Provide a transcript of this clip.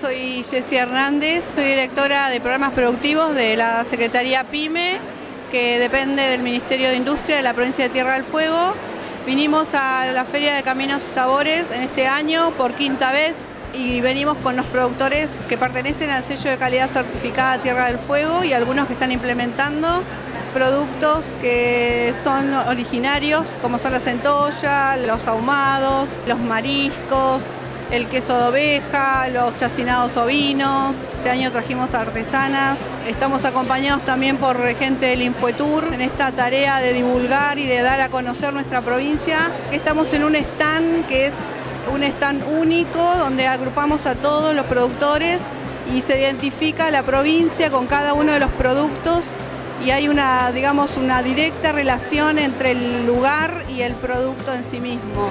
Soy Jessie Hernández, soy directora de programas productivos de la Secretaría PYME, que depende del Ministerio de Industria de la provincia de Tierra del Fuego. Vinimos a la Feria de Caminos y Sabores en este año por quinta vez y venimos con los productores que pertenecen al sello de calidad certificada Tierra del Fuego y algunos que están implementando productos que son originarios, como son la centolla, los ahumados, los mariscos, el queso de oveja, los chacinados ovinos. Este año trajimos artesanas. Estamos acompañados también por gente del Infuetur en esta tarea de divulgar y de dar a conocer nuestra provincia. Estamos en un stand que es un stand único donde agrupamos a todos los productores y se identifica la provincia con cada uno de los productos y hay una, digamos, una directa relación entre el lugar y el producto en sí mismo.